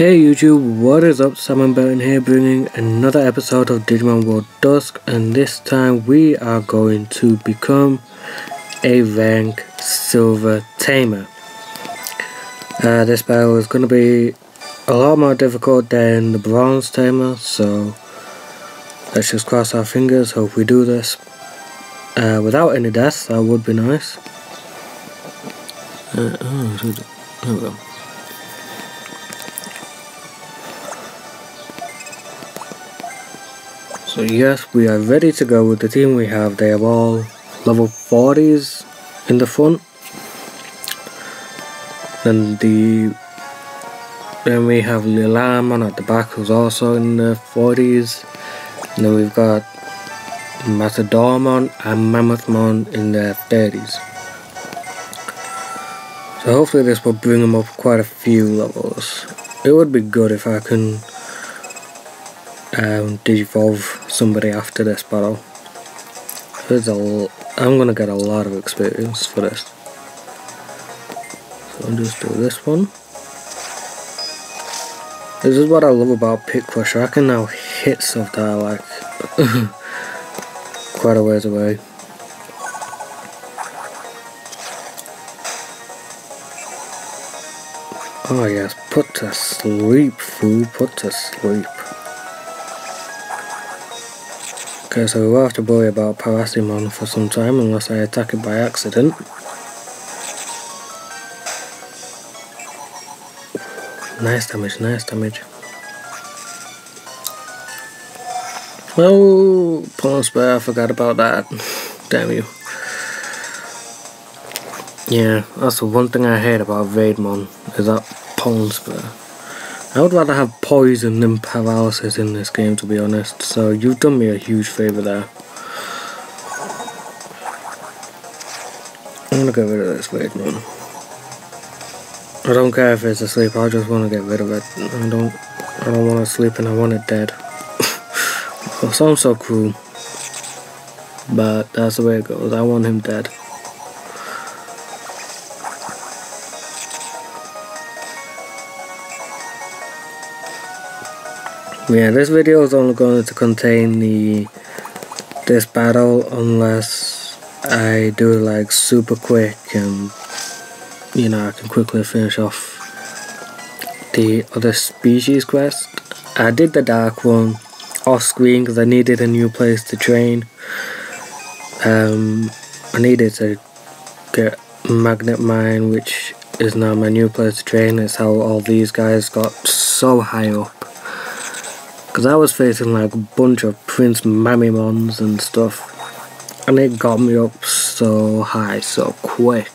Hey YouTube, what is up? Simon Burton here bringing another episode of Digimon World Dusk and this time we are going to become a rank silver tamer. Uh, this battle is going to be a lot more difficult than the bronze tamer so let's just cross our fingers, hope we do this uh, without any deaths, that would be nice. Uh, oh, there we go. So yes, we are ready to go with the team we have. They are all level 40s in the front. Then the then we have Lilamon at the back who's also in the 40s. And then we've got Matadormon and Mammothmon in their 30s. So hopefully this will bring them up quite a few levels. It would be good if I can um, somebody after this battle. There's a I'm gonna get a lot of experience for this. So I'll just do this one. This is what I love about Pit Crusher. I can now hit stuff that I like quite a ways away. Oh yes, put to sleep, food, put to sleep. Okay, so we will have to worry about Parasimon for some time unless I attack it by accident. Nice damage, nice damage. Oh, Pulse Spare, I forgot about that. Damn you. Yeah, that's the one thing I hate about Vademon, is that Pollen Spare. I would rather have poison than paralysis in this game to be honest, so you've done me a huge favour there. I'm gonna get rid of this weight man. I don't care if it's asleep, I just wanna get rid of it. I don't I don't wanna sleep and I want it dead. sounds so cruel. But that's the way it goes, I want him dead. Yeah this video is only going to contain the this battle unless I do it like super quick and you know I can quickly finish off the other species quest. I did the dark one off screen because I needed a new place to train. Um, I needed to get magnet mine which is now my new place to train. It's how all these guys got so high up because I was facing like a bunch of PrinceMamemons and stuff. And it got me up so high so quick.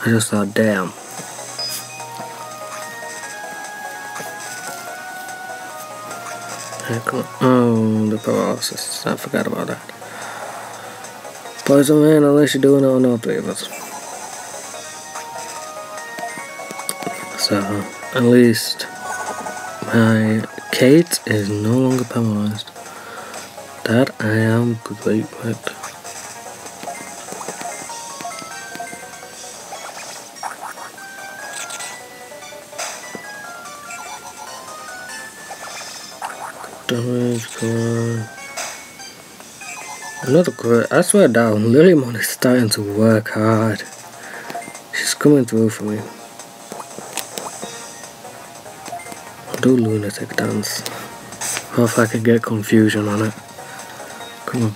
I just thought, damn. Oh, the paralysis. I forgot about that. Poison man, unless you're doing it on all three of us. So, at least my Kate is no longer paralyzed. That I am great with. Damage, come Another great. I swear down, Lilymon is starting to work hard. She's coming through for me. Do lunatic dance. Or if I could get confusion on it. Come on.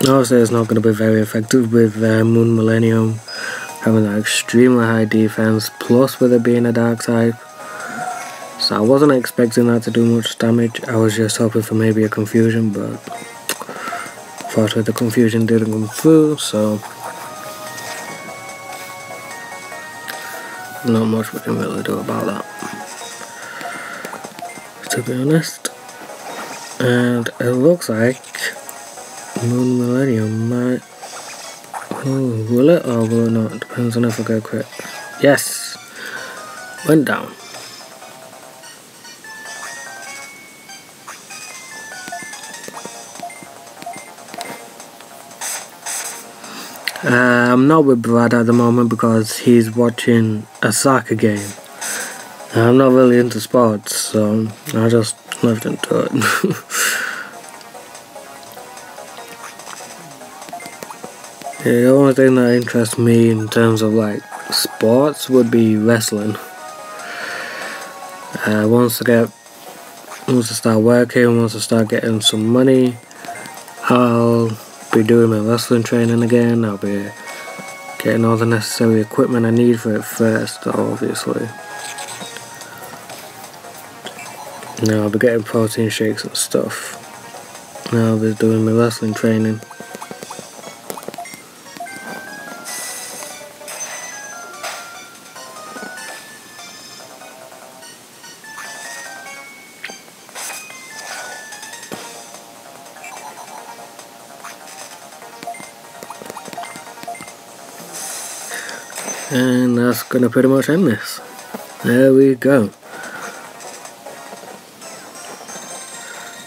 Obviously it's not going to be very effective with uh, Moon Millennium having an extremely high defense plus with it being a dark type. So I wasn't expecting that to do much damage. I was just hoping for maybe a confusion but unfortunately the confusion didn't come through so not much we can really do about that. To be honest. And it looks like Moon Millennium might oh, will it or will it not? Depends on if I go quick. yes. Went down Uh, I'm not with Brad at the moment because he's watching a soccer game. I'm not really into sports, so I just left into it. the only thing that interests me in terms of like sports would be wrestling. Uh, once I get, once I start working, once I start getting some money, I'll be doing my wrestling training again. I'll be getting all the necessary equipment I need for it first, obviously. Now I'll be getting protein shakes and stuff. Now I'll be doing my wrestling training. And that's gonna pretty much end this. There we go.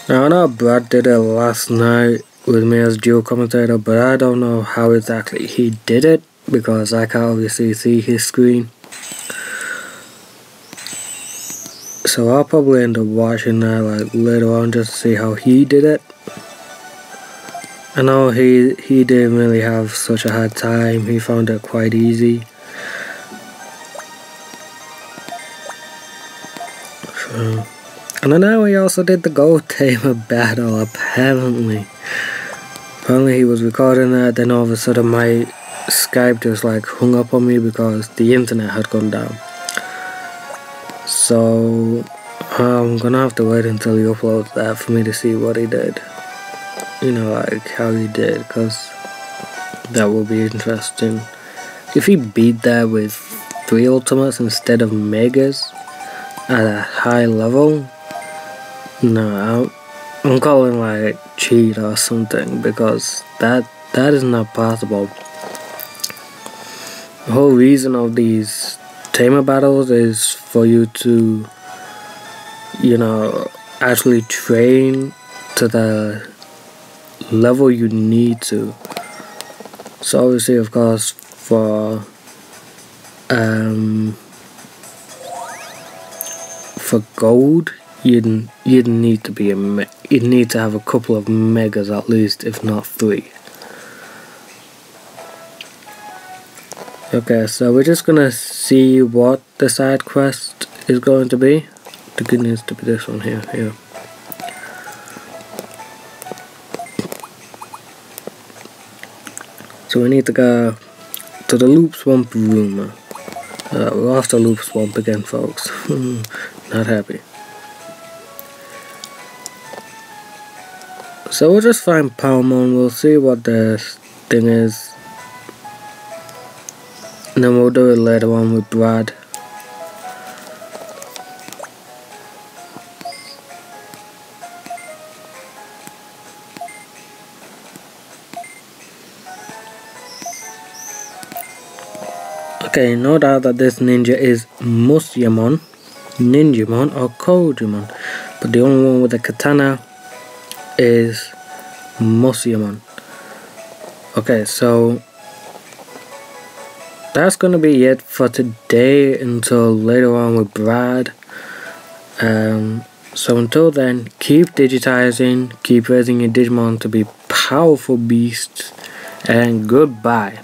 Now I know Brad did it last night with me as dual commentator, but I don't know how exactly he did it because I can't obviously see his screen. So I'll probably end up watching that like later on just to see how he did it. I know he he didn't really have such a hard time, he found it quite easy. So and I know he also did the Gold Tamer battle, apparently. Apparently he was recording that, then all of a sudden my Skype just like hung up on me because the internet had gone down. So I'm gonna have to wait until he uploads that for me to see what he did. You know, like how he did, because that will be interesting. If he beat that with three ultimates instead of megas at a high level, no, I'm, calling like cheat or something because that that is not possible. The whole reason of these tamer battles is for you to, you know, actually train to the level you need to. So obviously, of course, for um, for gold, you'd you'd need to be a you'd need to have a couple of megas at least, if not three. Okay, so we're just gonna see what the side quest is going to be. The good news to be this one here, here. So we need to go to the Loop Swamp room. Uh, we're off the Loop Swamp again, folks. Not happy. So we'll just find Palmon, we'll see what the thing is. And then we'll do it later on with Brad. Okay, no doubt that this ninja is Musyamon, Ninjamon or Kojamon, but the only one with a katana is Musyamon. Okay, so that's gonna be it for today until later on with Brad. Um, so until then, keep digitizing, keep raising your Digimon to be powerful beasts, and goodbye.